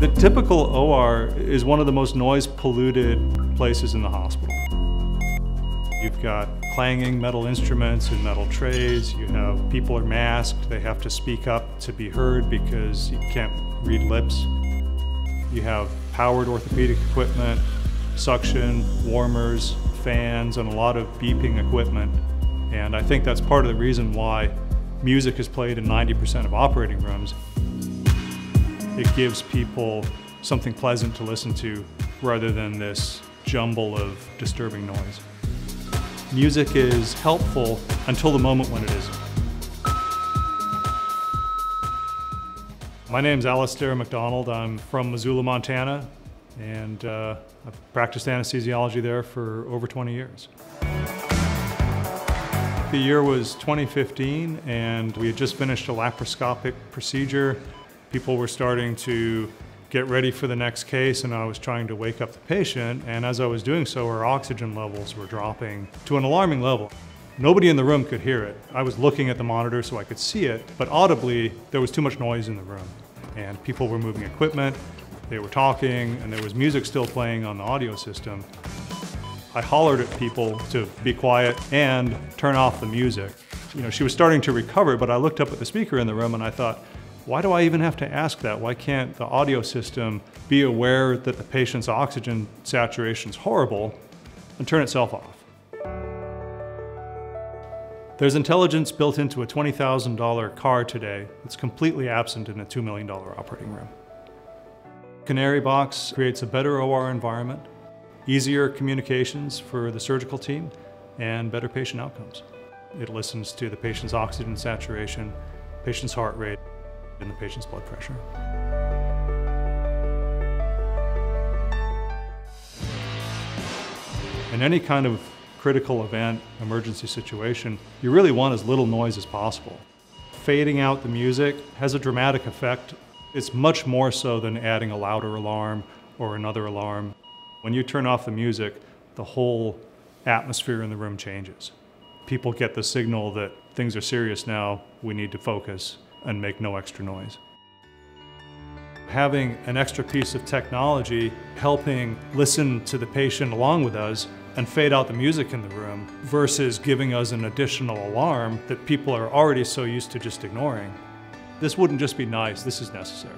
The typical OR is one of the most noise polluted places in the hospital. You've got clanging metal instruments and metal trays. You have people are masked. They have to speak up to be heard because you can't read lips. You have powered orthopedic equipment, suction, warmers, fans, and a lot of beeping equipment. And I think that's part of the reason why music is played in 90% of operating rooms. It gives people something pleasant to listen to rather than this jumble of disturbing noise. Music is helpful until the moment when it isn't. My name's Alistair McDonald. I'm from Missoula, Montana, and uh, I've practiced anesthesiology there for over 20 years. The year was 2015, and we had just finished a laparoscopic procedure. People were starting to get ready for the next case and I was trying to wake up the patient and as I was doing so our oxygen levels were dropping to an alarming level. Nobody in the room could hear it. I was looking at the monitor so I could see it, but audibly there was too much noise in the room and people were moving equipment, they were talking, and there was music still playing on the audio system. I hollered at people to be quiet and turn off the music. You know, she was starting to recover, but I looked up at the speaker in the room and I thought, why do I even have to ask that? Why can't the audio system be aware that the patient's oxygen saturation is horrible and turn itself off? There's intelligence built into a $20,000 car today that's completely absent in a $2 million operating room. Canary Box creates a better OR environment, easier communications for the surgical team, and better patient outcomes. It listens to the patient's oxygen saturation, patient's heart rate, and the patient's blood pressure. In any kind of critical event, emergency situation, you really want as little noise as possible. Fading out the music has a dramatic effect. It's much more so than adding a louder alarm or another alarm. When you turn off the music, the whole atmosphere in the room changes. People get the signal that things are serious now, we need to focus and make no extra noise. Having an extra piece of technology helping listen to the patient along with us and fade out the music in the room versus giving us an additional alarm that people are already so used to just ignoring. This wouldn't just be nice, this is necessary.